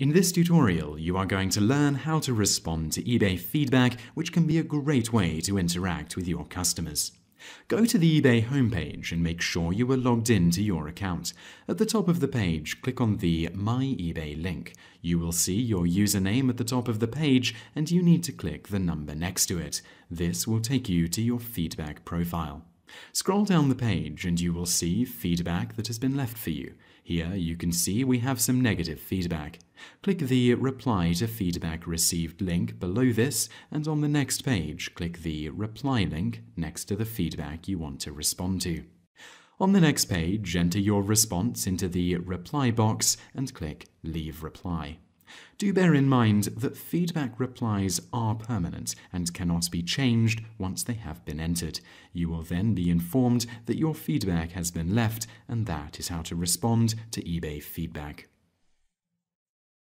In this tutorial, you are going to learn how to respond to eBay feedback, which can be a great way to interact with your customers. Go to the eBay homepage and make sure you are logged in to your account. At the top of the page, click on the My eBay link. You will see your username at the top of the page and you need to click the number next to it. This will take you to your feedback profile. Scroll down the page and you will see feedback that has been left for you. Here you can see we have some negative feedback. Click the Reply to Feedback Received link below this and on the next page click the Reply link next to the feedback you want to respond to. On the next page, enter your response into the reply box and click Leave Reply. Do bear in mind that feedback replies are permanent and cannot be changed once they have been entered. You will then be informed that your feedback has been left, and that is how to respond to eBay feedback.